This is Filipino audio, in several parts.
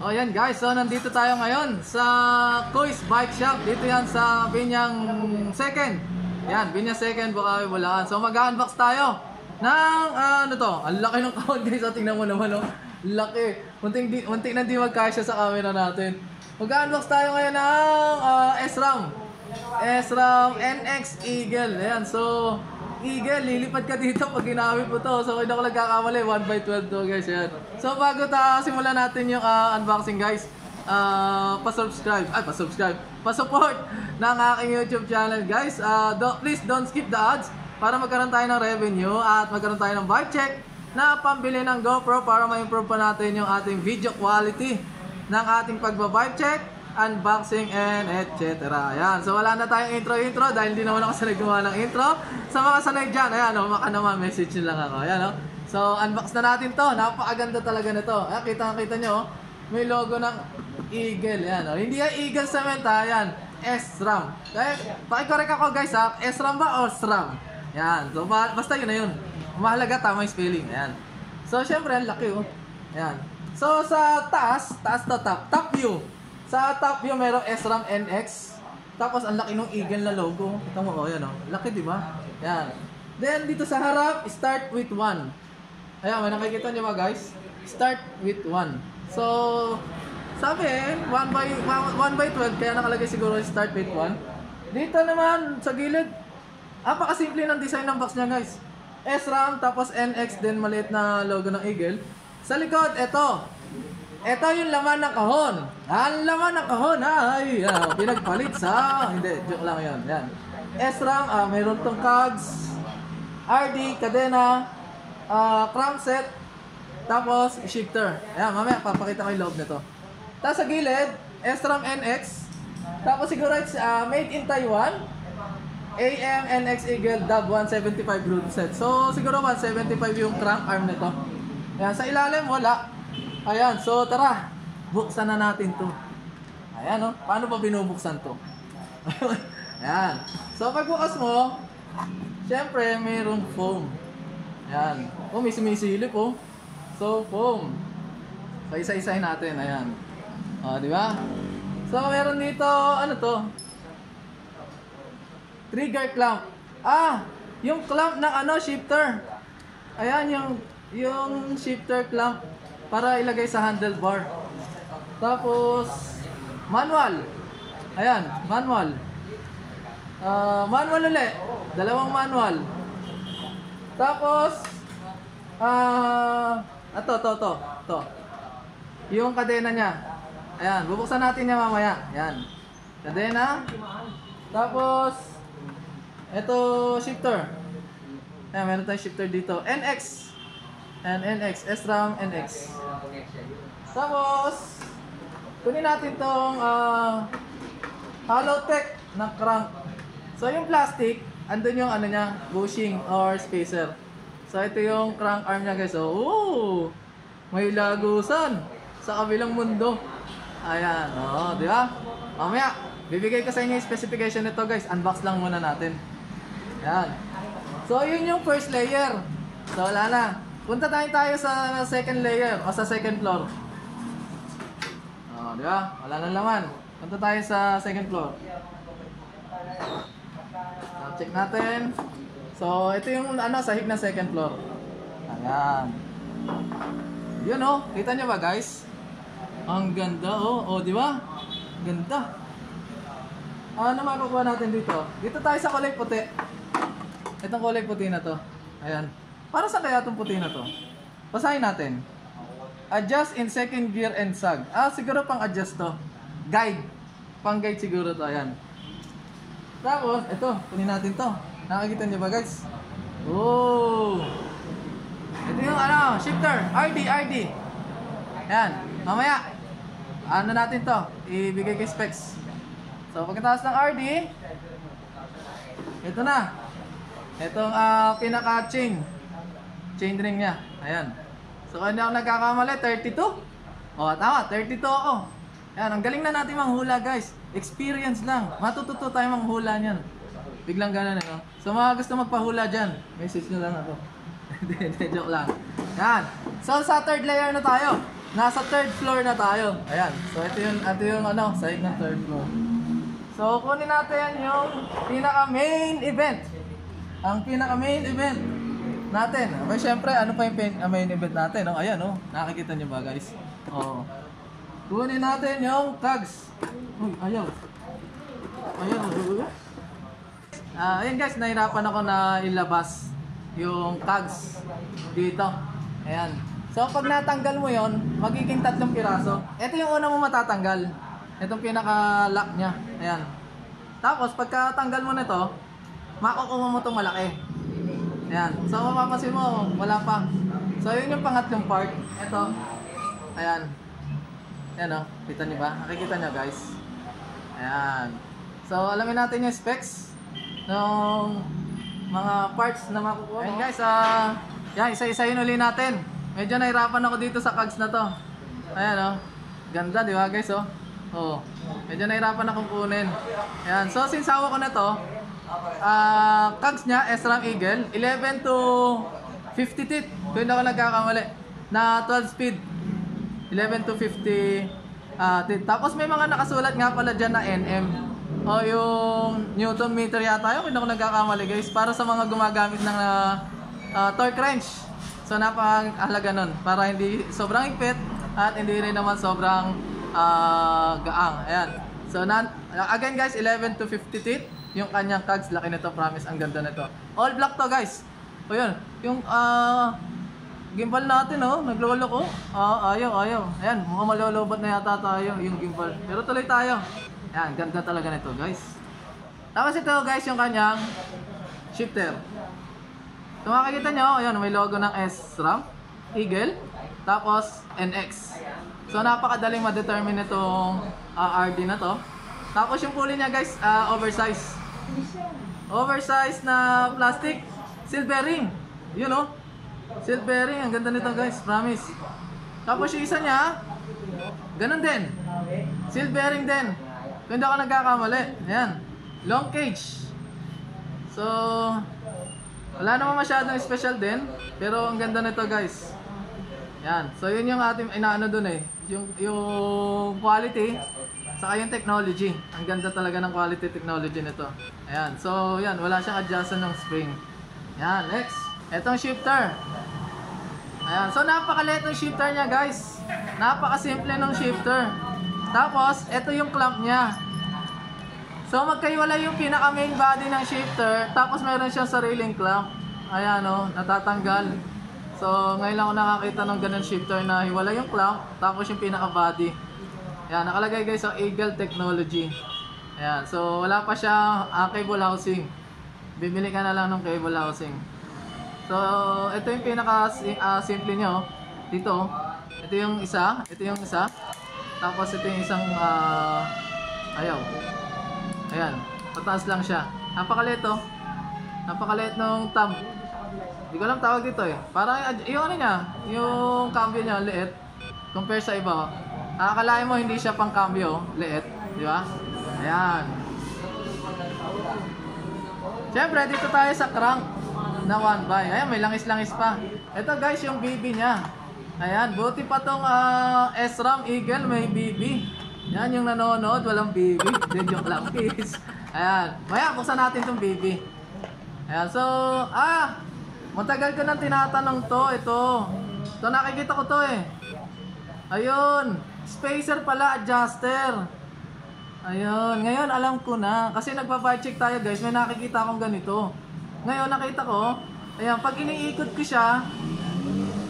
O yan guys, so nandito tayo ngayon sa Kois Bike Shop. Dito yan sa Binyang Second. Yan, Binyang Second, Bukawi, Bulacan. So mag-unbox tayo ng ah, ano to? Ang laki ng kahon guys. So, tingnan mo naman oh. Laki. Munting, di, munting na di magkasya sa camera natin. Mag-unbox tayo ngayon ng ah, SRAM. SRAM NX Eagle. Ayan, so Eagle, lilipad ka dito pag ginamit mo to. So, hindi ako nagkakamali. 1x12 to guys. Yan. So, bago ta simulan natin yung ah, unboxing guys, ah, pa-subscribe, ay pa-subscribe, pa-support ng aking YouTube channel guys. Ah, do, please don't skip the ads para magkaroon tayo ng revenue at magkaroon tayo ng bike check na pambili ng GoPro para ma-improve pa natin yung ating video quality ng ating pagba-bike check unboxing and etc. Ayan. So wala na tayong intro-intro dahil hindi naman ako sanay gumawa ng intro. Sa mga sanay dyan, ayan, oh, maka naman, message nyo lang ako. Ayan, oh. So unbox na natin to. Napakaganda talaga nito. Ayan, kita-kita nyo, oh. may logo ng Eagle. Ayan, oh. Hindi yan Eagle Cement, ha. Ayan, S-RAM. Kaya, pakicorrect ako guys, ha. S-RAM ba o SRAM? Ayan. So ba- basta yun na yun. Mahalaga tama yung spelling. Ayan. So syempre, ang laki, oh. Ayan. So sa taas, taas to top, top view. Sa top view merong SRAM NX. Tapos ang laki ng Eagle na logo. Kita mo, oh, yan oh. Laki, di ba? Yan. Then dito sa harap, start with 1. Ayan, may nakikita niyo ba guys? Start with 1. So, sabi eh, 1 by, 1, by 12, kaya nakalagay siguro start with 1. Dito naman, sa gilid, apakasimple ng design ng box niya guys. SRAM, tapos NX, then maliit na logo ng Eagle. Sa likod, eto, ito yung laman ng kahon. Ang laman ng kahon ay uh, pinagpalit sa... Hindi, joke lang yun. Yan. SRAM, ah, mayroon tong cogs, RD, kadena, ah, crankset, tapos shifter. Ayan, mamaya papakita ko yung loob nito. Tapos sa gilid, SRAM NX, tapos siguro it's ah, made in Taiwan, AM NX Eagle Dub 175 root set. So siguro 175 yung crank arm nito. Ayan, sa ilalim wala. Ayan, so tara, buksan na natin to. Ayan, oh. Paano ba binubuksan to? Ayan. So, pagbukas mo, syempre, mayroong foam. Ayan. Oh, may sumisilip, oh. So, foam. So, isa-isahin natin. Ayan. O, di ba? So, meron dito, ano to? Trigger clamp. Ah, yung clamp ng ano, shifter. Ayan, yung, yung shifter clamp para ilagay sa handlebar. Tapos, manual. Ayan, manual. Ah, manual ulit. Dalawang manual. Tapos, ah, ito, to, to, to. Yung kadena niya. Ayan, bubuksan natin niya mamaya. Ayan. Kadena. Tapos, ito, shifter. Ayan, meron tayong shifter dito. NX. And NX, SRAM NX. Tapos, kunin natin tong uh, hollow tech na crank. So, yung plastic, andun yung ano niya, bushing or spacer. So, ito yung crank arm niya guys. So, ooh, may lagusan sa kabilang mundo. Ayan, oo, di ba? Mamaya, bibigay ko sa inyo yung specification nito guys. Unbox lang muna natin. Ayan. So, yun yung first layer. So, wala na. Punta tayo tayo sa second layer o sa second floor. Oh, di ba? Wala nang laman. Punta tayo sa second floor. So, check natin. So, ito yung ano, sahig na second floor. Ayan. Yun oh, kita nyo ba guys? Ang ganda oh, oh di ba? Ganda. Ano makukuha natin dito? Dito tayo sa kulay puti. Itong kulay puti na to. Ayan. Para sa kaya itong puti na to? Basahin natin. Adjust in second gear and sag. Ah, siguro pang adjust to. Guide. Pang guide siguro to. Ayan. Tapos, ito. Kunin natin to. Nakakita niyo ba guys? Oh! Ito yung ano, shifter. RD, RD. Ayan. Mamaya. Ano natin to? Ibigay kay specs. So, pagkatapos ng RD, ito na. Itong ah, pinaka-chain. Chain ring niya. Ayan. So, hindi ako nagkakamali, 32. O, tama, 32 ako. Ayan, ang galing na natin manghula, guys. Experience lang. Matututo tayo manghula niyan. Biglang ganun, ano? So, mga gusto magpahula dyan, message nyo lang ako. Hindi, joke lang. Yan. So, sa third layer na tayo. nasa third floor na tayo. Ayan. So ito yung, ito yung ano, side ng third floor. So kunin natin yung pinaka main event. Ang pinaka main event natin. Okay, syempre, ano pa yung pin- ah, main event natin? Oh, ayan, oh. Nakikita niyo ba, guys? Oh. Kunin natin yung tags. Uy, ayaw. Ayaw. Ah, ayun guys, nahirapan ako na ilabas yung tags dito. Ayan. So pag natanggal mo yon, magiging tatlong piraso. Ito yung una mo matatanggal. Itong pinaka-lock niya. Ayan. Tapos pagka tanggal mo nito, makukuha mo itong malaki. Ayan. So mapapansin mo, wala pa. So yun yung pangatlong part. Ito. Ayan. Ayan o. Kita niyo ba? Nakikita niyo guys. Ayan. So alamin natin yung specs ng mga parts na makukuha. Ayan guys, ah, yan, isa-isahin uli natin. Medyo nahirapan ako dito sa cogs na to. Ayan oh. Ganda, di ba guys oh? Oh. Medyo nahirapan akong kunin. Ayan. So since hawak ko na to, ah, cogs niya SRAM Eagle 11 to 50 teeth. Kung ako nagkakamali. Na 12 speed. 11 to 50 ah teeth. Tapos may mga nakasulat nga pala dyan na NM. O yung Newton meter yata yun, ako nagkakamali guys. Para sa mga gumagamit ng ah, ah, torque wrench. So napakahalaga nun. Para hindi sobrang ipit at hindi rin naman sobrang ah, gaang. Ayan. So nan again guys, 11 to 50 teeth. Yung kanyang cogs, laki nito, promise. Ang ganda nito. All black to guys. O yun, yung ah gimbal natin oh, naglolo ko. Ah, ayaw, ayaw. Ayan, mukhang malolobat na yata tayo yung gimbal. Pero tuloy tayo. Ayan, ganda talaga nito guys. Tapos ito guys, yung kanyang shifter. Kung makikita nyo, ayan, may logo ng SRAM, Eagle, tapos NX. So napakadaling ma-determine itong ah, RD na to. Tapos yung pulley niya guys, ah, oversize. Oversize na plastic, silver ring. Yun oh. Silver ring, ang ganda nito guys, promise. Tapos yung isa niya, ganun din. Silver ring din. Kung hindi ako nagkakamali. Ayan. Long cage. So, wala naman masyadong special din. Pero ang ganda nito guys. Yan. So yun yung ating inaano dun eh. Yung, yung quality. Saka yung technology. Ang ganda talaga ng quality technology nito. Ayan. So yan. Wala siyang adjustment ng spring. Yan. Next. Etong shifter. Ayan. So napakaliit ng shifter niya guys. Napakasimple ng shifter. Tapos, ito yung clamp niya. So magkaiwala yung pinaka main body ng shifter, tapos meron siyang sariling clamp. Ayan o, natatanggal. So ngayon lang ako nakakita ng ganun shifter na hiwala yung clamp, tapos yung pinaka body. Ayan, nakalagay guys sa Eagle Technology. Ayan, so wala pa siya ah, cable housing. Bibili ka na lang ng cable housing. So ito yung pinaka ah, niya oh. Dito, oh. ito yung isa, ito yung isa. Tapos ito yung isang ah, ayaw. Ayan, pataas lang siya. Napakaliit oh. Napakaliit ng thumb. Hindi ko alam tawag dito eh. Parang yung ano niya, yung cambio niya, liit. Compare sa iba oh. Akalain mo hindi siya pang cambio, liit. Di ba? Ayan. Siyempre, dito tayo sa crank na one by. Ayan, may langis-langis pa. Ito guys, yung BB niya. Ayan, buti pa tong ah, SRAM Eagle may BB. Yan yung nanonood, walang BB. Then yung lapis. Ayan. Maya, buksan natin tong BB. Ayan, so, ah, matagal ko nang tinatanong to, ito. Ito, nakikita ko to eh. Ayun, spacer pala, adjuster. Ayun, ngayon alam ko na. Kasi nagpa-vibe check tayo guys, may nakikita akong ganito. Ngayon nakita ko, ayan, pag iniikot ko siya,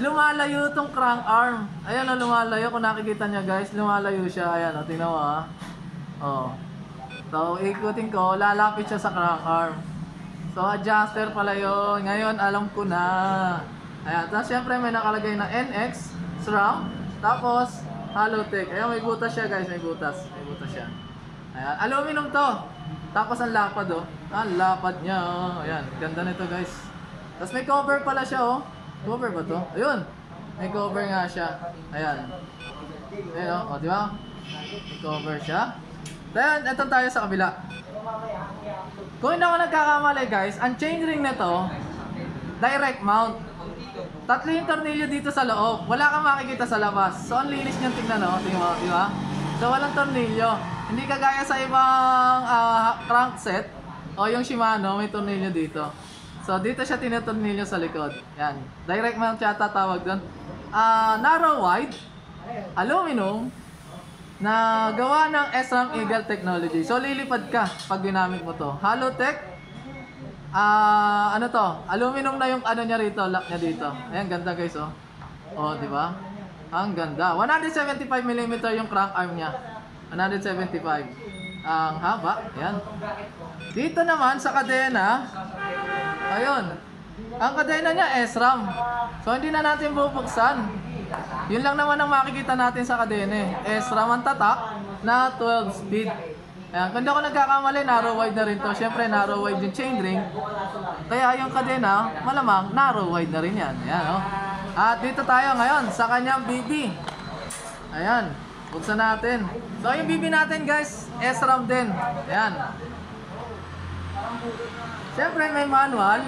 lumalayo tong crank arm. Ayan o, lumalayo. Kung nakikita niya guys, lumalayo siya. Ayan o, tingnan mo ah. Oh. So, ikutin ko, lalapit siya sa crank arm. So, adjuster pala yun. Ngayon, alam ko na. Ayan. Tapos, syempre, may nakalagay na NX, SRAM, tapos, Halotech. Ayan, may butas siya guys, may butas. May butas siya. Ayan, aluminum to. Tapos, ang lapad oh. Ang lapad niya oh. Ayan, ganda nito guys. Tapos, may cover pala siya oh. Cover ba to? Ayun. May cover nga siya. Ayan. Ayan o, oh, di ba? May cover siya. Ayan, ito tayo sa kabila. Kung hindi ako nagkakamali guys, ang chainring na to, direct mount. Tatlo yung tornilyo dito sa loob. Wala kang makikita sa labas. So, ang linis niyang tingnan, no? Tingnan mo, di ba? So, walang tornilyo. Hindi kagaya sa ibang ah, crankset o yung Shimano, may tornilyo dito. So, dito siya tinatornilyo sa likod. Yan. Direct mount yata tawag doon. Ah, narrow wide, aluminum, na gawa ng SRAM Eagle Technology. So, lilipad ka pag ginamit mo to. Halotech, Ah, ano to? Aluminum na yung ano niya rito, lock niya dito. Ayan, ganda guys, oh. Oh, di ba? Ang ganda. 175 mm yung crank arm niya. 175. Ang haba, ayan. Dito naman sa kadena, ayun. Ang kadena niya SRAM. So hindi na natin bubuksan. Yun lang naman ang makikita natin sa kadena eh. SRAM ang tatak na 12 speed. Ayan, kung di ako nagkakamali, narrow wide na rin to. Siyempre, narrow wide yung chain ring. Kaya yung kadena, malamang narrow wide na rin yan. Ayan, oh. At dito tayo ngayon sa kanyang BB. Ayan, buksan natin. So, yung BB natin guys, SRAM din. Ayan. Siyempre, may manual.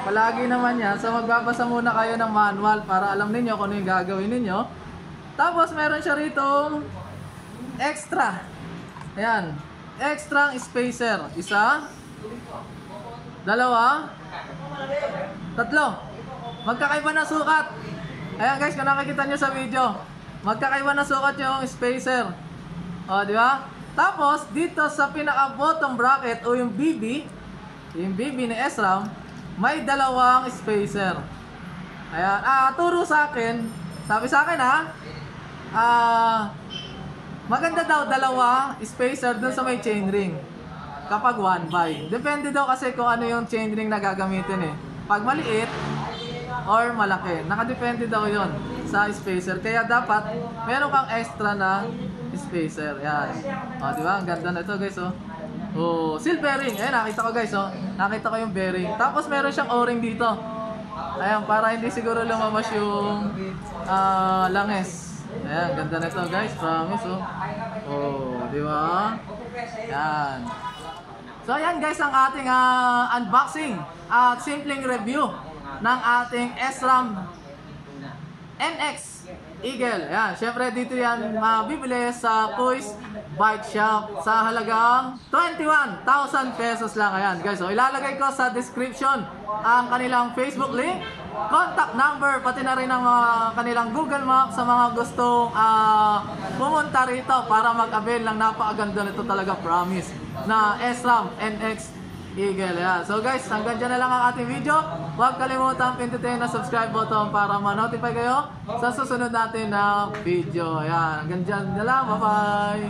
Palagi naman yan. So, magbabasa muna kayo ng manual para alam ninyo kung ano yung gagawin ninyo. Tapos, meron siya rito extra. Ayan. Extra spacer. Isa. Dalawa. Tatlo. Magkakaiba na sukat. Ayan guys, kung nakikita nyo sa video. Magkakaiba na sukat yung spacer. O, di ba? Tapos, dito sa pinaka-bottom bracket o yung BB, yung BB ni SRAM, may dalawang spacer. Ayan. Ah, turo sa akin. Sabi sa akin ha. Ah, maganda daw dalawa spacer dun sa may chain ring. Kapag one by. Depende daw kasi kung ano yung chain ring na gagamitin eh. Pag maliit or malaki. Nakadepende daw yon sa spacer. Kaya dapat meron kang extra na spacer. Yan. O, di ba? Ang ganda na ito guys oh. Oh, seal bearing. Ayan, nakita ko guys oh. Nakita ko yung bearing. Tapos meron siyang o-ring dito. Ayan, para hindi siguro lumabas yung ah, langes. Ayan, ganda na ito guys. Promise oh. Oh, di ba? Yan. So ayan guys ang ating ah, unboxing at simpleng review ng ating SRAM NX Eagle. Ayan, syempre dito yan mabibili sa Toys Bike Shop sa halagang 21,000 pesos lang. Ayan guys, so ilalagay ko sa description ang kanilang Facebook link, contact number, pati na rin ang mga kanilang Google Map sa mga gustong ah, pumunta rito para mag-avail ng napakaganda nito talaga, promise, na SRAM NX Eagle, yan. So guys, hanggang dyan na lang ang ating video. Huwag kalimutan pindutin na subscribe button para ma-notify kayo sa susunod natin na video. Yan, hanggang dyan na lang. Bye-bye!